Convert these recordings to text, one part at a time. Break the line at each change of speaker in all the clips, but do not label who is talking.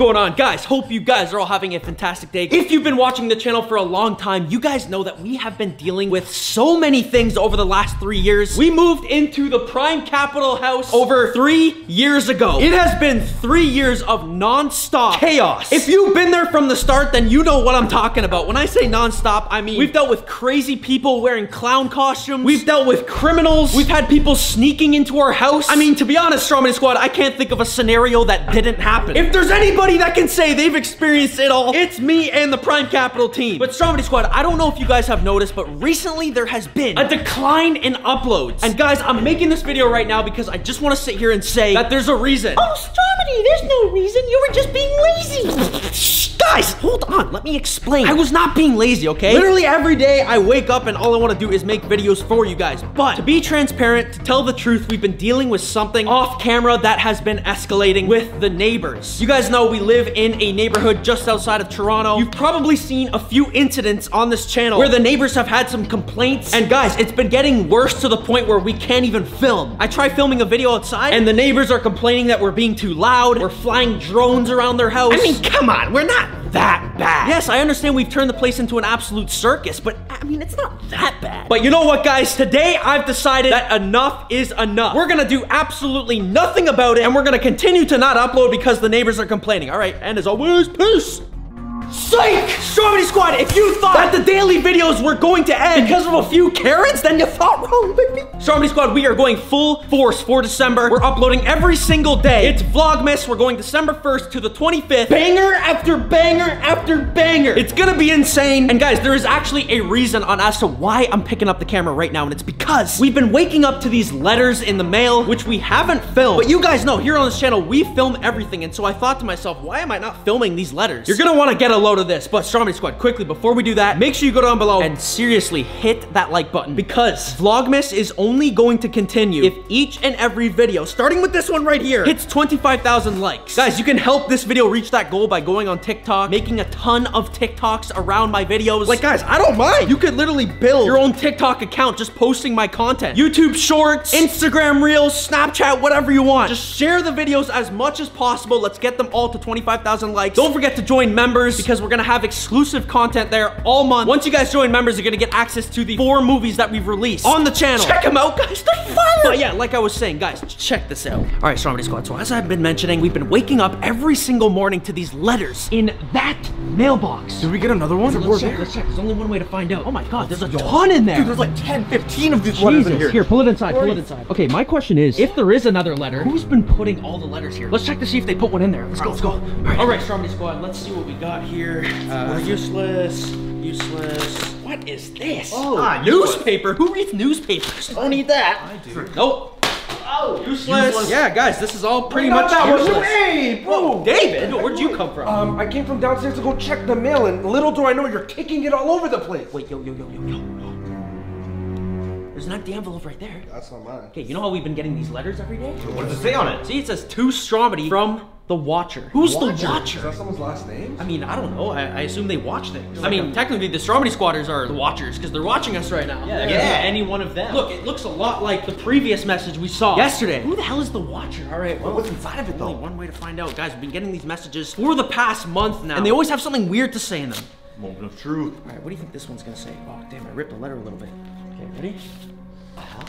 going on? Guys, hope you guys are all having a fantastic day. If you've been watching the channel for a long time, you guys know that we have been dealing with so many things over the last three years. We moved into the Prime Capital House over three years ago. It has been three years of non-stop chaos. If you've been there from the start, then you know what I'm talking about. When I say non-stop, I mean we've dealt with crazy people wearing clown costumes. We've dealt with criminals. We've had people sneaking into our house. I mean, to be honest, Stromedy Squad, I can't think of a scenario that didn't happen. If there's anybody that can say they've experienced it all, it's me and the Prime Capital team. But Stromedy Squad, I don't know if you guys have noticed, but recently there has been a decline in uploads. And guys, I'm making this video right now because I just want to sit here and say that there's a reason.
Oh, Stromedy, there's no reason. You were just being lazy.
Guys, hold on. Let me explain. I was not being lazy, okay? Literally every day I wake up and all I want to do is make videos for you guys. But to be transparent, to tell the truth, we've been dealing with something off camera that has been escalating with the neighbors. You guys know we live in a neighborhood just outside of Toronto. You've probably seen a few incidents on this channel where the neighbors have had some complaints. And guys, it's been getting worse to the point where we can't even film. I try filming a video outside and the neighbors are complaining that we're being too loud. We're flying drones around their house.
I mean, come on, we're not that bad.
Yes, I understand we've turned the place into an absolute circus, but I mean, it's not that bad. But you know what, guys? Today, I've decided that enough is enough. We're gonna do absolutely nothing about it, and we're gonna continue to not upload because the neighbors are complaining. All right, and as always, peace. Psych! Stromedy Squad, if you thought that the daily videos were going to end because of a few Karens, then you thought wrong, baby. Stromedy Squad, we are going full force for December. We're uploading every single day. It's Vlogmas. We're going December 1st to the 25th. Banger after banger after banger. It's gonna be insane. And guys, there is actually a reason on as to why I'm picking up the camera right now, and it's because we've been waking up to these letters in the mail, which we haven't filmed. But you guys know, here on this channel, we film everything, and so I thought to myself, why am I not filming these letters? You're gonna wanna get a load of this, but Stromedy Squad, quickly, before we do that, make sure you go down below and seriously hit that like button because Vlogmas is only going to continue if each and every video, starting with this one right here, hits 25,000 likes. Guys, you can help this video reach that goal by going on TikTok, making a ton of TikToks around my videos. Like, guys, I don't mind. You could literally build your own TikTok account just posting my content. YouTube Shorts, Instagram Reels, Snapchat, whatever you want. Just share the videos as much as possible. Let's get them all to 25,000 likes. Don't forget to join members because we're gonna have exclusive content there all month. Once you guys join members, you're gonna get access to the four movies that we've released on the channel. Check them out, guys. They're fire. But yeah, like I was saying, guys, check this out. All right, Stromedy Squad. So as I've been mentioning, we've been waking up every single morning to these letters in that mailbox.
Did we get another one?
Let's check, let's check. There's only one way to find out. Oh my god, there's a ton in there.
Dude, there's like 10, 15 of these letters in
Jesus.
here.
Here, pull it inside, pull it inside. Okay, my question is, if there is another letter, who's been putting all the letters here? Let's check to see if they put one in there. Let's go, let's go. All right, all right Stromedy Squad, let's see what we got here. Uh, useless, useless. What is this?
Oh,
ah, newspaper. Who reads newspapers?
I Don't need that.
I do.
Nope.
Oh,
Useless. Yeah, guys, this is all pretty much
that one.
useless.
Hey, bro.
David, where'd you come from?
Um, I came from downstairs to go check the mail, and little do I know you're kicking it all over the place.
Wait, yo, yo, yo, yo, yo. There's an empty envelope right there.
That's not mine.
Okay, you know how we've been getting these letters every day?
What does it say on it?
See, it says to Stromedy from the Watcher. Who's the
Is
Watcher?
that someone's last name?
I mean, I don't know. I, I assume they watch things. I mean, technically, the Stromedy Squatters are the Watchers because they're watching us right now.
Yeah, yeah. any one of them.
Look, it looks a lot like the previous message we saw yesterday. Who the hell is the Watcher? All right, well,
What's inside of it, though?
only one way to find out, guys. We've been getting these messages for the past month now, and they always have something weird to say in them.
Moment of truth.
All right, what do you think this one's gonna say? Oh, damn, I ripped the letter a little bit. Okay, ready? Uh-huh.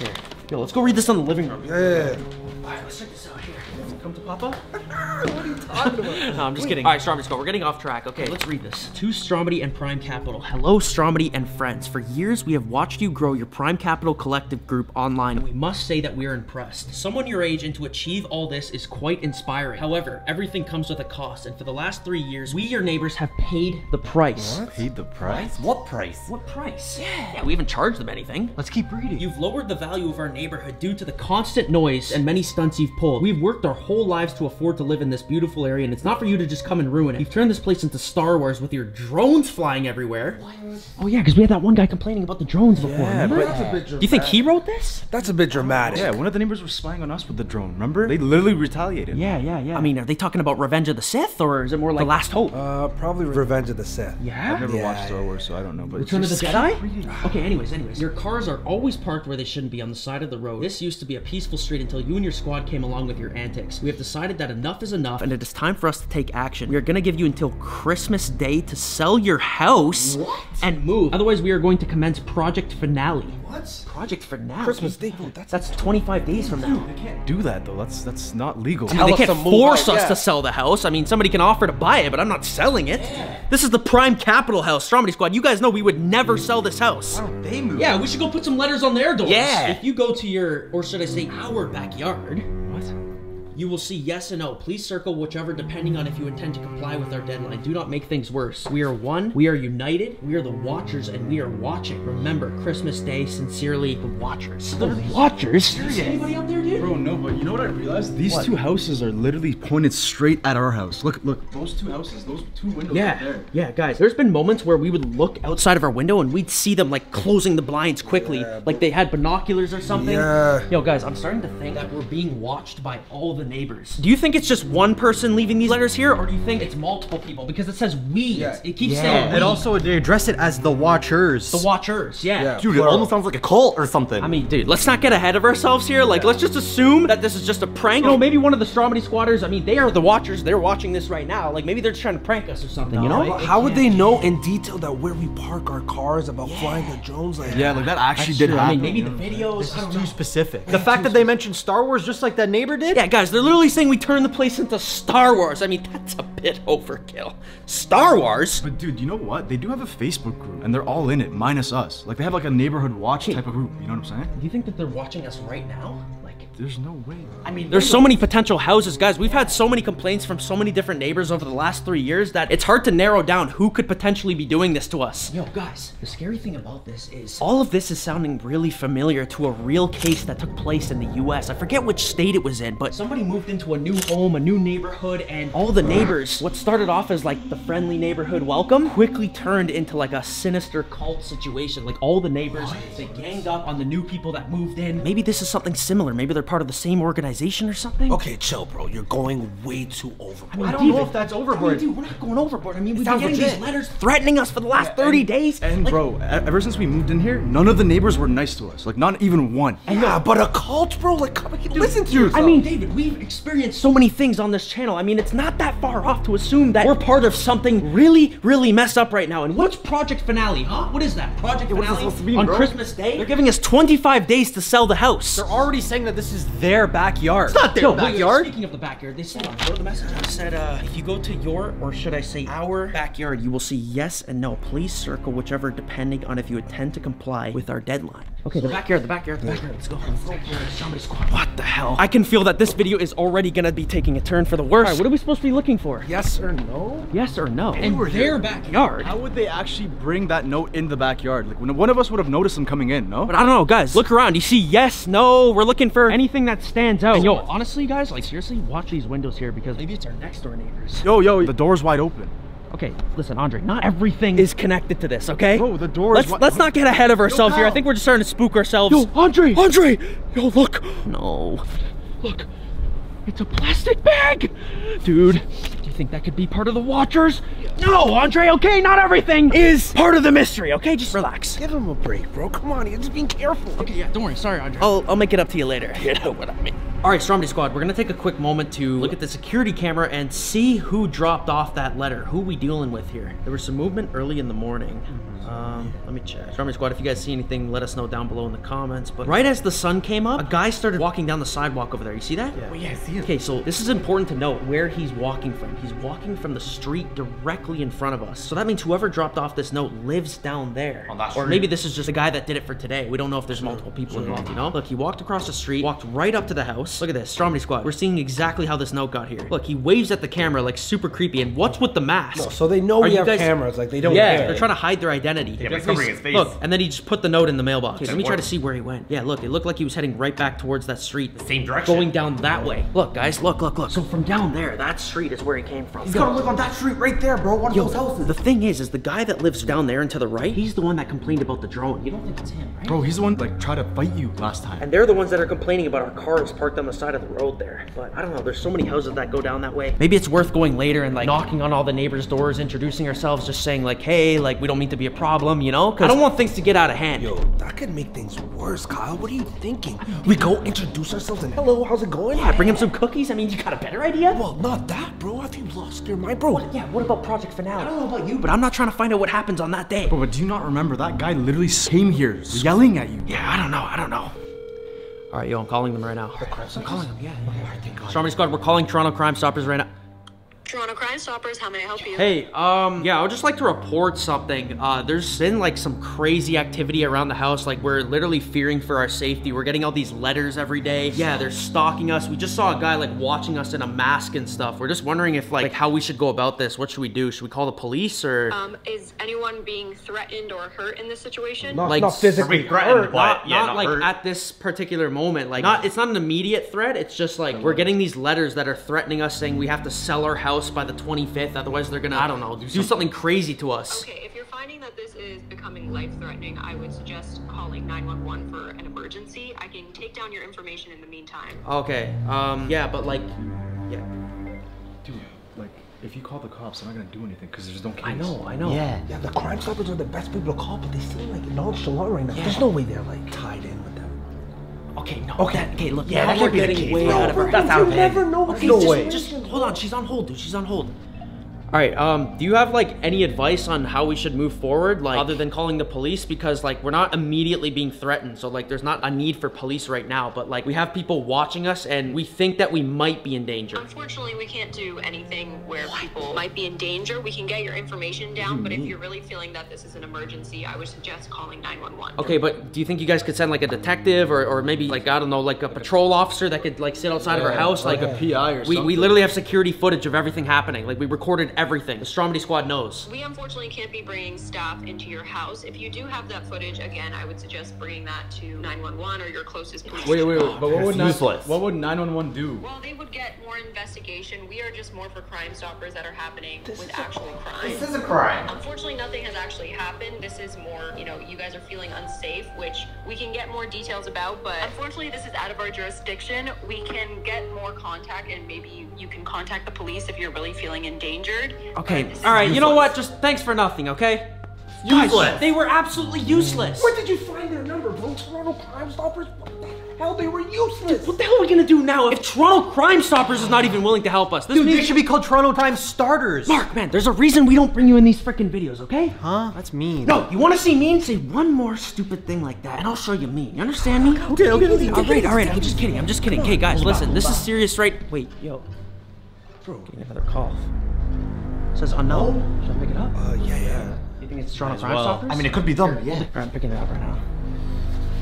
Here, yo, let's go read this on the living room.
Yeah.
All right, let's check this out here. Come to Papa. what are you talking about? no, I'm just kidding. All right, Stromedy Squad, we're getting off track. Okay, let's read this. To Stromedy and Prime Capital. Hello, Stromedy and friends. For years, we have watched you grow your Prime Capital collective group online, and we must say that we are impressed. Someone your age and to achieve all this is quite inspiring. However, everything comes with a cost, and for the last three years, we, your neighbors, have paid the price. What?
Paid the price? What price?
What price? Yeah. Yeah, we haven't charged them anything.
Let's keep reading.
You've lowered the value of our neighborhood due to the constant noise and many stunts you've pulled. We've worked our whole lives to afford to live in this beautiful area, and it's not for you to just come and ruin it. You've turned this place into Star Wars with your drones flying everywhere. What? Oh yeah, because we had that one guy complaining about the drones before.
Yeah,
remember?
but-
That's a bit dramatic.
Do you think he wrote this?
That's a bit dramatic.
Yeah, one of the neighbors was spying on us with the drone, remember? They literally retaliated.
Yeah, yeah, yeah. I mean, are they talking about Revenge of the Sith, or is it more like The Last Hope?
Uh, probably Revenge of the Sith.
yeah.
I've never
Yeah,
watched Star. Wars, so I don't know. But
Return of the Jedi? Okay, anyways, anyways. Your cars are always parked where they shouldn't be on the side of the road. This used to be a peaceful street until you and your squad Squad came along with your antics. We have decided that enough is enough and it is time for us to take action. We are gonna give you until Christmas Day to sell your house and move. Otherwise, we are going to commence Project Finale.
What?
Project Finale?
Christmas Day, bro. That's
That's 25 days from now.
They can't do that though. That's that's not legal.
I mean, they can't
to
force
out,
us
yeah.
to sell the house. I mean, somebody can offer to buy it, but I'm not selling it. This is the prime capital house. Stromedy Squad, you guys know we would never sell this house.
They move.
Yeah, we should go put some letters on their doors.
Yeah.
If you go to your, or should I say our backyard,
What?
You will see yes and no. Please circle whichever depending on if you intend to comply with our deadline. Do not make things worse. We are one, we are united, we are the watchers, and we are watching. Remember, Christmas Day, sincerely, the watchers. The watchers? Is anybody out there, dude?
Bro, no, but you know what I realized? These two houses are literally pointed straight at our house. Look, look, those two houses, those two windows right
Yeah,
there.
yeah, guys. There's been moments where we would look outside of our window and we'd see them like closing the blinds quickly, like they had binoculars or something.
Yeah.
Yo, guys, I'm starting to think that we're being watched by all the neighbors. Do you think it's just one person leaving these letters here, or do you think it's multiple people? Because it says we.
Yeah.
It keeps saying we.
And also, they address it as the Watchers.
the watchers. Yeah.
Yeah.
Dude, it almost sounds like a cult or something.
I mean, dude, let's not get ahead of ourselves here. Like, let's just assume that this is just a prank. You know, maybe one of the Stromedy squatters, I mean, they are the watchers. They're watching this right now. Like, maybe they're just trying to prank us or something, you know?
But how would they know in detail that where we park our cars about flying the drones like
Yeah, like that actually did
I
happen.
mean, maybe the videos. I don't know.
too specific. The fact that they mentioned Star Wars just like that neighbor did?
Yeah, guys, they're literally saying we turn the place into Star Wars. I mean, that's a bit overkill. Star Wars?
But dude, you know what? They do have a Facebook group, and they're all in it, minus us. Like they have like a neighborhood watch type of group. You know what I'm saying?
Do you think that they're watching us right now? Like,
There's no way.
I mean, there's so many potential houses, guys. We've had so many complaints from so many different neighbors over the last three years that it's hard to narrow down who could potentially be doing this to us. Yo, guys, the scary thing about this is all of this is sounding really familiar to a real case that took place in the U.S. I forget which state it was in, but somebody moved into a new home, a new neighborhood, and all the neighbors, what started off as like the friendly neighborhood welcome, quickly turned into like a sinister cult situation. Like all the neighbors, they ganged up on the new people that moved in. Maybe this is something similar. Maybe they're part of the same organization or something.
Okay, chill, bro. You're going way too overboard.
I don't know if that's
I mean,
overboard.
dude, we're not going overboard. I mean, we've been
sounds
getting these letters threatening us for the last 30 days.
And
Like,
bro, ever since we moved in here, none of the neighbors were nice to us. Like not even one.
yeah, but a cult, bro. Like, come and listen to yourself.
I mean, David, we've experienced so many things on this channel. I mean, it's not that far off to assume that we're part of something really, really messed up right now. And what's Project Finale, huh? What is that? Project
what is
Finale
this supposed to mean,
on
bro?
Christmas Day? They're giving us 25 days to sell the house.
They're already saying that this is their backyard. It's
not
their
Wait, wait,
backyard.
Speaking of the backyard, they said on the message. They said, uh, if you go to your, or should I say our backyard, you will see yes and no. Please circle whichever, depending on if you intend to comply with our deadline. Okay, the backyard, the backyard, the backyard. Let's go. Let's go. Somebody squad. What the hell? I can feel that this video is already gonna be taking a turn for the worse. All right, what are we supposed to be looking for?
yes or no?
Yes or no? And we're in their backyard.
How would they actually bring that note in the backyard? Like one of us would have noticed them coming in, no?
But I don't know, guys. Look around. You see, yes, no. We're looking for anything that stands out. And yo, honestly, guys, like seriously, watch these windows here because maybe it's our next door neighbors.
Yo, yo, the door's wide open.
Okay, listen, Andre. Not everything is connected to this, okay?
Bro, the door
Let's
wi-
let's not get ahead of ourselves here. I think we're just starting to spook ourselves.
Yo, Andre!
Andre! Yo, look! No. Look. It's a plastic bag! Dude, do you think that could be part of the Watchers? No, Andre, okay? Not everything is part of the mystery, okay? Just relax.
Give him a break, bro. Come on, you're just being careful.
Okay, yeah, don't worry. Sorry, Andre. I'll, I'll make it up to you later. You know what I mean. All right, Stromedy Squad, we're gonna take a quick moment to look at the security camera and see who dropped off that letter. Who we dealing with here? There was some movement early in the morning. Um, let me check. Stromedy Squad, if you guys see anything, let us know down below in the comments. But right as the sun came up, a guy started walking down the sidewalk over there. You see that? Yeah.
Oh, yeah, I see it.
Okay, so this is important to note where he's walking from. He's walking from the street directly in front of us. So that means whoever dropped off this note lives down there.
On that
or maybe this is just the guy that did it for today. We don't know if there's multiple people involved, you know? Look, he walked across the street, walked right up to the house. Look at this, Stromedy Squad. We're seeing exactly how this note got here. Look, he waves at the camera like super creepy. And what's with the mask?
So they know
Are
we have
guys-
cameras. Like they don't
yeah,
care.
they're trying to hide their identity.
Yeah, but it's covering his face.
Look, and then he just put the note in the mailbox. Okay, let me try to see where he went. Yeah, look, it looked like he was heading right back towards that street.
The same direction.
Going down that way. Look, guys, look, look, look. So from down there, that street is where he came from.
You gotta look on that street right there, bro. One of
Yo,
those houses.
the thing is, is the guy that lives down there and to the right, he's the one that complained about the drone. You don't think it's him, right?
Bro, he's the one like tried to fight you last time.
And they're the ones that are complaining about our cars parked on the side of the road there. But I don't know, there's so many houses that go down that way. Maybe it's worth going later and like knocking on all the neighbors' doors, introducing ourselves, just saying like, hey, like we don't mean to be a problem. Problem, you know? Because I don't want things to get out of hand.
Yo, that could make things worse, Kyle. What are you thinking? We go introduce ourselves and hello, how's it going?
Yeah, bring him some cookies. I mean, you got a better idea?
Well, not that, bro. Have you lost your mind, bro?
yeah, what about Project Finale? I don't know about you, but I'm not trying to find out what happens on that day.
Bro, but do you not remember that guy literally came here yelling at you?
Yeah, I don't know. I don't know. All right, yo, I'm calling them right now. I'm calling them. Yeah. yeah. Stromedy Squad, we're calling Toronto Crime Stoppers right now.
Toronto Crime Stoppers, how may I help you?
Hey, um, yeah, I would just like to report something. Uh, there's been like some crazy activity around the house. Like we're literally fearing for our safety. We're getting all these letters every day. Yeah, they're stalking us. We just saw a guy like watching us in a mask and stuff. We're just wondering if like, like how we should go about this. What should we do? Should we call the police or?
Um, is anyone being threatened or hurt in this situation?
Not,
Like,
not physically
threatened?
hurt.
What?
not,
yeah,
not
not
like
hurt.
at this particular moment. Like not, it's not an immediate threat. It's just like we're getting these letters that are threatening us, saying we have to sell our house by the 25th. Otherwise, they're gonna, I don't know, do something crazy to us.
Okay, if you're finding that this is becoming life-threatening, I would suggest calling 911 for an emergency. I can take down your information in the meantime.
Okay. Um. Yeah, but like, yeah.
Dude, like, if you call the cops, they're not gonna do anything because there's no case.
I know. I know.
Yeah.
Yeah, the Crime Stoppers are the best people to call, but they seem like nonchalant right now. There's no way they're like tied in with them.
Okay. No.
Okay.
that- okay. Look.
Yeah,
now
that
we're
can't be the
getting way
bro.
out of our. That's
you
out of hand.
never know.
Okay.
No
just,
way.
Just hold on. She's on hold, dude. She's on hold. All right. Um. Do you have like any advice on how we should move forward, like other than calling the police? Because like we're not immediately being threatened, so like there's not a need for police right now. But like we have people watching us, and we think that we might be in danger.
Unfortunately, we can't do anything where people might be in danger. We can get your information down, but if you're really feeling that this is an emergency, I would suggest calling 911.
Okay, but do you think you guys could send like a detective or, or maybe like I don't know, like a patrol officer that could like sit outside of our house, like,
like a PI or
something. we,
we
literally have security footage of everything happening. Like we recorded everything. The Stromedy squad knows.
We unfortunately can't be bringing staff into your house. If you do have that footage, again, I would suggest bringing that to 911 or your closest police.
Wait, wait, wait. But what would, nine, what would 911 do?
Well, they would get more investigation. We are just more for crime stoppers that are happening with actual crime.
This is a crime.
Unfortunately, nothing has actually happened. This is more, you know, you guys are feeling unsafe, which we can get more details about, but unfortunately, this is out of our jurisdiction. We can get more contact, and maybe you, you can contact the police if you're really feeling endangered.
Okay,
But um, this
all right.
is
You know what? Just thanks for nothing. Okay.
Useless.
They were absolutely useless.
Where did you find their number, bro? Toronto Crime Stoppers? What the hell? They were useless.
What the hell are we gonna do now if Toronto Crime Stoppers is not even willing to help us? This
Dude,
means
they should be called Toronto Crime Starters.
Mark, man, there's a reason we don't bring you in these freaking videos, okay?
Huh? That's mean.
No, you want to see me? Say one more stupid thing like that, and I'll show you me. You understand me? Okay, okay, All right, all right. I'm just kidding. I'm just kidding. Okay, guys, listen. This is serious, right? Wait, yo,
Bro.
getting another call. It says unknown. Should I pick it up?
Uh, yeah, yeah.
You think it's Toronto Crime
Well,
Stoppers?
I mean, it could be them. Yeah.
Alright, I'm picking it up right now.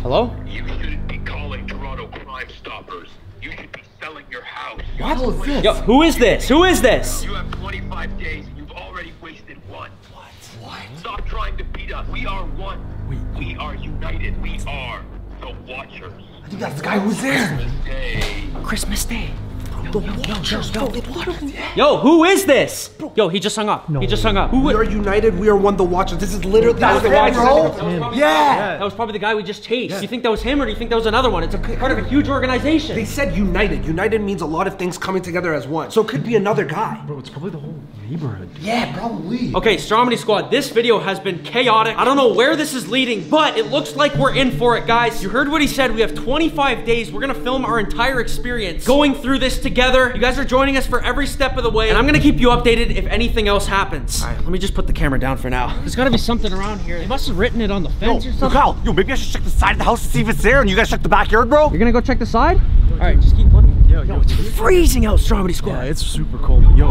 Hello?
You shouldn't be calling Toronto Crime Stoppers. You should be selling your house.
What?
Yo, who is this? Who is this?
You have 25 days and you've already wasted one. What? What? Stop trying to beat us. We are one. We are united. We are the Watchers.
I think that's the guy who's there.
Day.
Christmas Day. Yo, yo, yo, yo, yo. Yo, who is this? Yo, he just hung up. No. He just hung up. Who
We are united. We are one. The Watchers. This is literally
That's
the
him,
Watchers.
bro.
That was
Yeah.
That was probably the guy we just chased. Do you think that was him or do you think that was another one? It's a part of a huge organization.
They said united. United means a lot of things coming together as one. So it could be another guy.
Bro, it's probably the whole neighborhood.
Yeah, probably.
Okay, Stromedy Squad, this video has been chaotic. I don't know where this is leading, but it looks like we're in for it, guys. You heard what he said. We have 25 days. We're gonna film our entire experience going through this together. You guys are joining us for every step of the way, and I'm gonna keep you updated if anything else happens. All right, let me just put the camera down for now. There's gotta be something around here. They must have written it on the fence or
Yo,
something.
Kyle, yo, maybe I should check the side of the house to see if it's there, and you guys check the backyard, bro.
You're gonna go check the side? All right, just keep looking.
Yo, yo,
It's freezing out, Stromedy
yeah,
Squad.
it's super cold. Yo,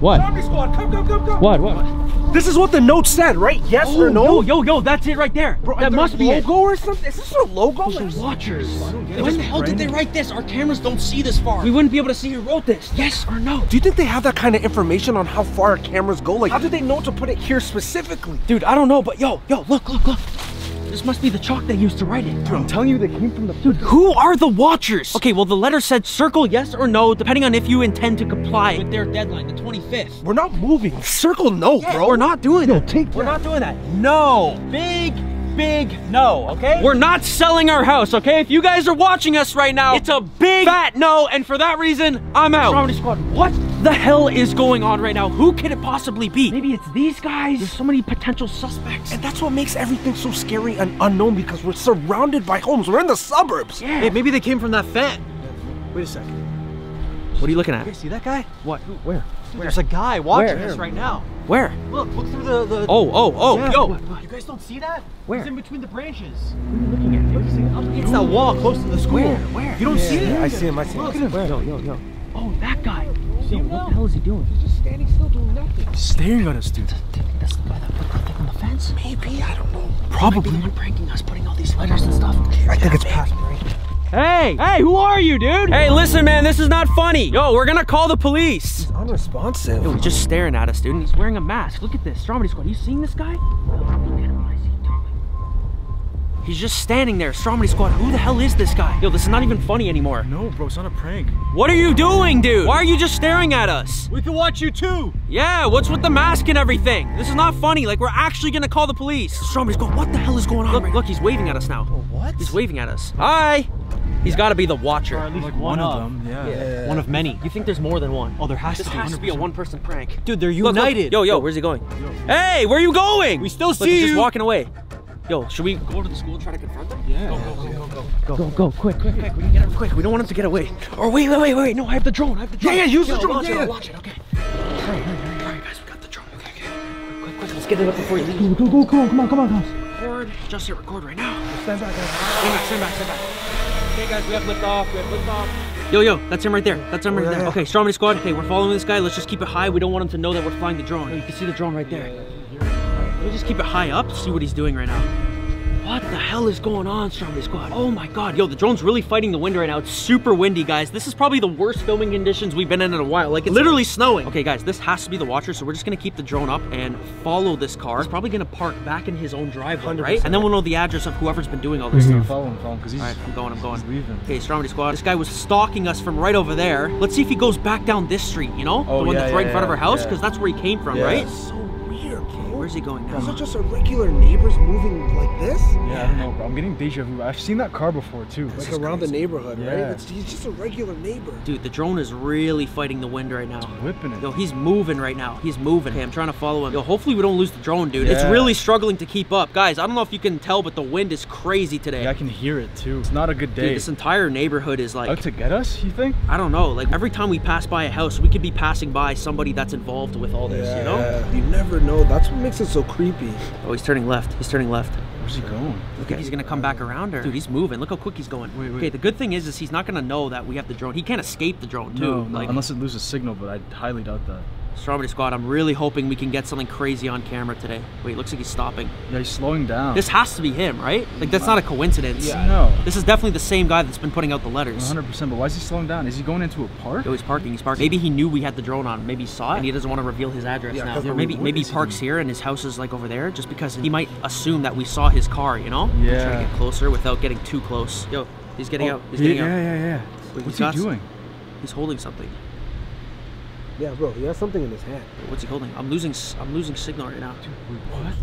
What?
Squad, come, come, come, come.
What? What?
This is what the note said, right? Yes oh, or no?
Yo, yo, yo, that's it right there. that
Their
must be it.
logo or something. Is this a logo?
Those are watchers. When the hell did they write this? Our cameras don't see this far. We wouldn't be able to see who wrote this. Yes or no?
Do you think they have that kind of information on how far our cameras go? Like, how did they know to put it here specifically?
Dude, I don't know, but yo, yo, look, look, look. This must be the chalk they used to write it.
dude, I'm telling you, they came from the.
Dude, who are the watchers? Okay, well, the letter said circle yes or no, depending on if you intend to comply with their deadline, the 25th.
We're not moving. Circle no, bro.
We're not doing that.
take
We're not doing that. No. Big, big no, okay? We're not selling our house, okay? If you guys are watching us right now, it's a big fat no, and for that reason, I'm out. Comedy Squad, what? the hell is going on right now? Who could it possibly be? Maybe it's these guys. There's so many potential suspects.
And that's what makes everything so scary and unknown because we're surrounded by homes. We're in the suburbs.
Yeah.
Hey, maybe they came from that fan. Wait a second.
What are you looking at?
You see that guy?
What? Who? Where?
Dude, There's a guy watching
Where?
us right now.
Where?
Look, look through the. the
Oh, oh, oh,
Yeah.
yo.
What, what? You guys don't see that?
Where?
He's in between the branches.
looking at?
Look, he's up against that wall close to the school.
Where? Where?
You don't see
Yeah,
it?
I see him. I see him.
Look at
see
him.
Yo, yo, yo. Oh, that guy. Yo, what the hell is he doing?
He's just standing still doing nothing.
He's Staring at us, dude.
That's the guy that put that thing on the fence.
Maybe, I don't know.
Probably. the one pranking us, putting all these letters and stuff.
I think it's past break.
Hey, hey, who are you, dude? Hey, listen, man, this is not funny. Yo, we're gonna call the police.
He's Unresponsive.
Yo, he's just staring at us, dude, and he's wearing a mask. Look at this, Stromedy Squad. You seen this guy? He's just standing there. Stromedy Squad, who the hell is this guy? Yo, this is not even funny anymore.
No, bro, it's not a prank.
What are you doing, dude? Why are you just staring at us?
We can watch you too.
Yeah, what's with the mask and everything? This is not funny. Like, we're actually gonna call the police. Stromedy Squad, what the hell is going on? Look, look, he's waving at us now.
Oh, what?
He's waving at us. Hi. He's got to be the watcher.
Or at least
Like
one,
one of
of
them, yeah.
One of many.
You think there's more than one?
Oh, there has
This
to be.
has to be a one-person prank.
Dude, they're
Look, look.
united.
Yo, yo, where's he going? Hey, where are you going?
We still
Look,
see
he's just walking away. Yo, should we go to the school and try to confront them? Yeah. Go, go, go, go, go. Go, go, quick, quick, quick. We can get him quick. We don't want him to get away. Or wait, wait, wait, wait. No, I have the drone. I have the drone.
Yeah, yeah, use the drone,
Launch
yeah,
it,
yeah.
launch it, okay. Hurry, hurry, hurry. All right, guys, we got the drone. Okay, okay. Quick, quick, quick. Let's get it up before he leaves.
Go, go, come on, come on, come on, guys.
Record. Just hit record right now. Stand back, guys. Stand back, stand back, stand back. Okay, guys, we have lift off. We have lift off. Yo, yo, that's him right there. That's him oh, right
yeah,
there.
yeah.
Okay, Stromedy Squad. Okay, we're following this guy. Let's just keep it high. We don't want him to know that we're flying the drone. Yo, you can see the drone right there. Let me just keep it high up. See what he's doing right now. What the hell is going on, Stromedy Squad? Oh my god. Yo, the drone's really fighting the wind right now. It's super windy, guys. This is probably the worst filming conditions we've been in in a while. Like, it's literally snowing. Okay, guys, this has to be the watcher, so we're just gonna keep the drone up and follow this car. He's probably gonna park back in his own driveway, right? And then we'll know the address of whoever's been doing all this mm-hmm. stuff.
Follow him, follow him, because he's,
All right, I'm going, I'm going.
leaving.
Okay, Stromedy Squad. This guy was stalking us from right over there. Let's see if he goes back down this street, you know?
Oh,
the one
yeah,
that's right
yeah,
in front of our
yeah,
house,
yeah.
because that's where he came from,
Yeah.
right?
So weird, bro.
Where's he going
Those
now?
are just our regular neighbors moving like this?
Yeah, I don't know, bro. I'm getting deja vu. I've seen that car before, too.
Like around the neighborhood, right? It's, he's just a regular neighbor.
Dude, the drone is really fighting the wind right now.
It's whipping it.
Yo, he's moving right now. He's moving. Okay, I'm trying to follow him. Yo, hopefully we don't lose the drone, dude. It's really struggling to keep up. Guys, I don't know if you can tell, but the wind is crazy today.
Yeah, I can hear it, too. It's not a good
Dude,
day.
this entire neighborhood is like,
Out to get us, you think?
I don't know. Like every time we pass by a house, we could be passing by somebody that's involved with all this, you know?
Yeah, you never know. That's what makes it so creepy.
Oh, he's turning left. He's turning left.
Where's he going?
Okay, he's gonna come back around or dude, he's moving. Look how quick he's going.
Wait, wait.
Okay, the good thing is, is he's not gonna know that we have the drone. He can't escape the drone too.
No, no,
like
unless it loses signal, but I highly doubt that.
Stromedy Squad, I'm really hoping we can get something crazy on camera today. Wait, looks like he's stopping.
Yeah, he's slowing down.
This has to be him, right? Like that's not a coincidence.
Yeah, No.
This is definitely the same guy that's been putting out the letters.
100%, but why is he slowing down? Is he going into a park?
Yo, he's parking. He's parking. Maybe he knew we had the drone on. Maybe he saw it, and he doesn't want to reveal his address
Yeah,
now.
what-
maybe maybe he
is he
parks here and his house is like over there, just because he might assume that we saw his car. You know? Yeah. Trying to
Yeah.
get closer without getting too close. Yo, he's getting oh, out. He's
yeah,
getting
yeah,
out.
yeah, yeah.
Wait,
What's
he's
he doing?
He's holding something.
Yeah, bro, he has something in his hand.
What's he holding? I'm losing. I'm losing signal right now.
What?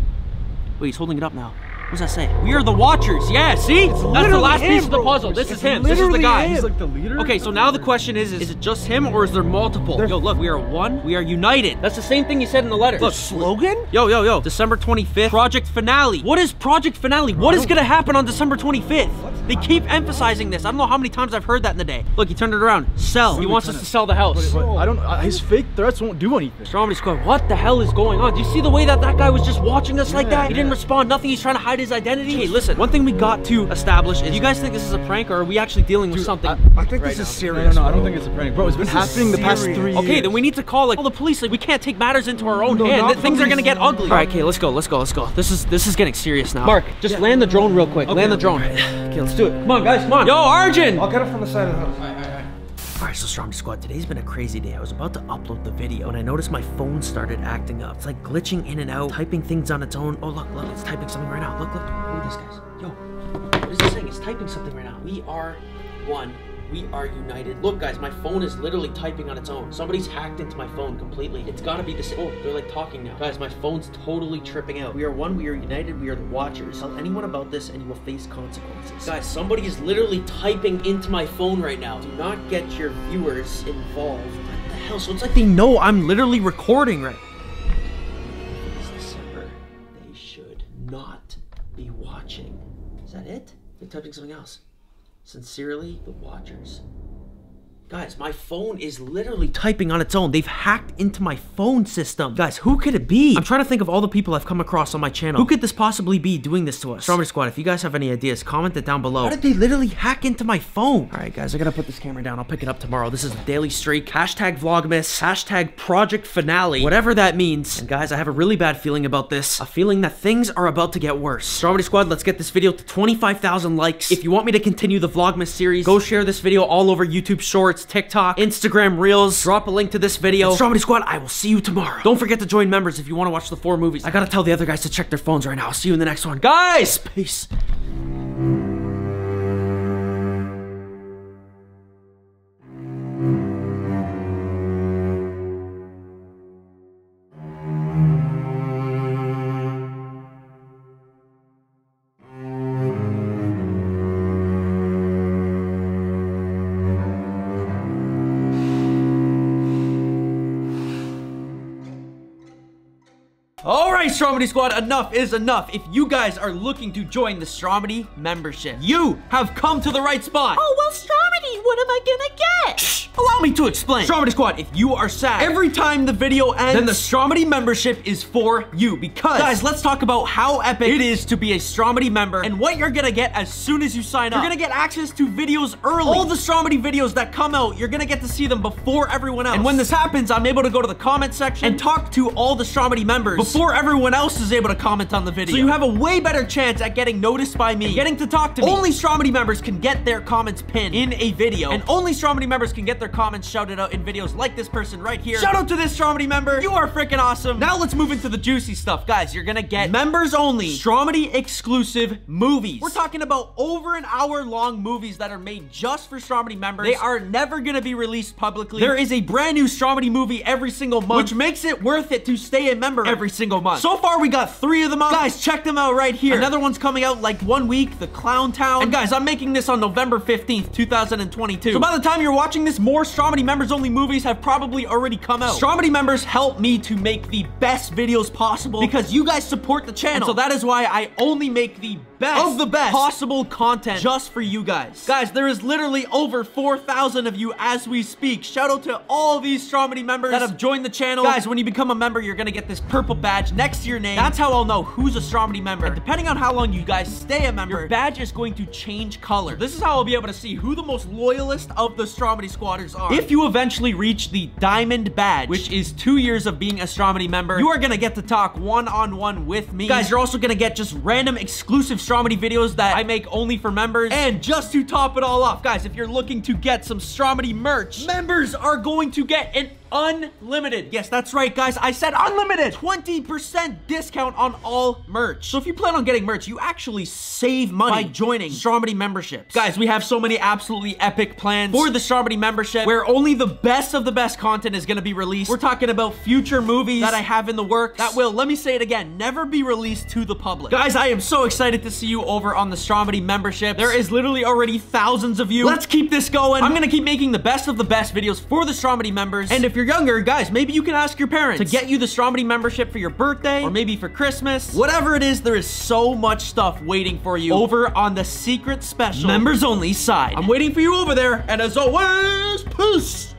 Wait, he's holding it up now. What does that say? We are the Watchers. Yeah, see? That's the last piece of the
bro.
puzzle. This
It's
is him. This is the guy.
him.
He's like the leader?
Okay, so now the question is, is, is it just him or is there multiple? Yo, look, we are one. We are united. That's the same thing you said in the letter. Look,
Slogan?
Yo, yo, yo, December 25th, Project Finale. What is Project Finale? What is gonna happen on December 25th? They keep emphasizing this. I don't know how many times I've heard that in the day. Look, he turned it around. Sell. He wants us to sell the house.
I don't. Uh, his fake threats won't do anything.
Stromedy Squad, what the hell is going on? Do you see the way that that guy was just watching us like that? He didn't respond, nothing. He's trying to hide his identity. Hey, listen, one thing we got to establish is you guys think this is a prank or are we actually dealing with something?
I think this is
No,
serious.
no, no, I
bro.
don't think it's a prank, bro. It's been
This
happening the past
serious.
three.
Okay, then we need to call like all the police. Like we can't take matters into our own
No,
hand.
not
Th- Things are gonna get ugly. All right, okay, let's go. Let's go. Let's go. This is this is getting serious now. Mark, just land the drone real quick. land the drone. Okay, let's do it. Come on, guys. Come on. Yo, Arjun.
I'll get it from the side of the house.
Alright, so Stromedy Squad, today's been a crazy day. I was about to upload the video and I noticed my phone started acting up. It's like glitching in and out, typing things on its own. Oh, look, look, it's typing something right now. Look, look, look at this, guys. Yo, what is this saying? It's typing something right now. We are one. We are united. Look, guys, my phone is literally typing on its own. Somebody's hacked into my phone completely. It's gotta be the same. Oh, they're like talking now. Guys, my phone's totally tripping out. We are one. We are united. We are the watchers. Tell anyone about this and you will face consequences. Guys, somebody is literally typing into my phone right now. Do not get your viewers involved. What the
hell? So it's like they know I'm literally recording right. It's December. They should not be watching. Is that it? They're typing something else. Sincerely, the Watchers. Guys, my phone is literally typing on its own. They've hacked into my phone system. Guys, who could it be? I'm trying to think of all the people I've come across on my channel. Who could this possibly be doing this to us? Stromedy Squad, if you guys have any ideas, comment it down below. How did they literally hack into my phone? All right, guys, I gotta put this camera down. I'll pick it up tomorrow. This is a daily streak. Hashtag Vlogmas. Hashtag Project Finale. Whatever that means. And guys, I have a really bad feeling about this. A feeling that things are about to get worse. Stromedy Squad, let's get this video to 25,000 likes. If you want me to continue the Vlogmas series, go share this video all over YouTube Shorts, TikTok, Instagram Reels. Drop a link to this video. Stromedy Squad, I will see you tomorrow. Don't forget to join members if you want to watch the four movies. I gotta tell the other guys to check their phones right now. I'll see you in the next one. Guys, peace. Right, Stromedy Squad, enough is enough. If you guys are looking to join the Stromedy membership, you have come to the right spot.
Oh, what am I gonna get?
Shh, allow me to explain. Stromedy Squad, if you are sad every time the video ends, then the Stromedy membership is for you because, guys, let's talk about how epic it is to be a Stromedy member and what you're gonna get as soon as you sign up. You're gonna get access to videos early. All the Stromedy videos that come out, you're gonna get to see them before everyone else. And when this happens, I'm able to go to the comment section and talk to all the Stromedy members before everyone else is able to comment on the video. So you have a way better chance at getting noticed by me, and getting to talk to me. Only Stromedy members can get their comments pinned in a video, and only Stromedy members can get their comments shouted out in videos like this person right here. Shout out to this Stromedy member. You are freaking awesome. Now let's move into the juicy stuff. Guys, you're gonna get members only Stromedy exclusive movies. We're talking about over an hour long movies that are made just for Stromedy members. They are never gonna be released publicly. There is a brand new Stromedy movie every single month, which makes it worth it to stay a member every single month. So far, we got three of them out. Guys, check them out right here. Another one's coming out like one week, The Clown Town. And guys, I'm making this on November 15th, 2022. So by the time you're watching this, more Stromedy members only movies have probably already come out. Stromedy members help me to make the best videos possible because you guys support the channel. And so that is why I only make the best of the best possible content just for you guys. Guys, there is literally over 4,000 of you as we speak. Shout out to all these Stromedy members that have joined the channel. Guys, when you become a member, you're gonna get this purple badge next to your name. That's how I'll know who's a Stromedy member. And depending on how long you guys stay a member, your badge is going to change color. This is how I'll be able to see who the most loyalist of the Stromedy squatters are. If you eventually reach the diamond badge, which is two years of being a Stromedy member, you are gonna get to talk one-on-one -on -one with me. Guys, you're also gonna get just random exclusive Stromedy videos that I make only for members. And just to top it all off, guys, if you're looking to get some Stromedy merch, members are going to get an unlimited. Yes, that's right, guys. I said unlimited. 20% discount on all merch. So if you plan on getting merch, you actually save money by joining Stromedy memberships. Guys, we have so many absolutely epic plans for the Stromedy membership where only the best of the best content is going to be released. We're talking about future movies that I have in the works that will, let me say it again, never be released to the public. Guys, I am so excited to see you over on the Stromedy membership. There is literally already thousands of you. Let's keep this going. I'm going to keep making the best of the best videos for the Stromedy members. And if you're younger, guys, maybe you can ask your parents to get you the Stromedy membership for your birthday or maybe for Christmas. Whatever it is, there is so much stuff waiting for you over on the secret special members only side. I'm waiting for you over there. And as always, peace.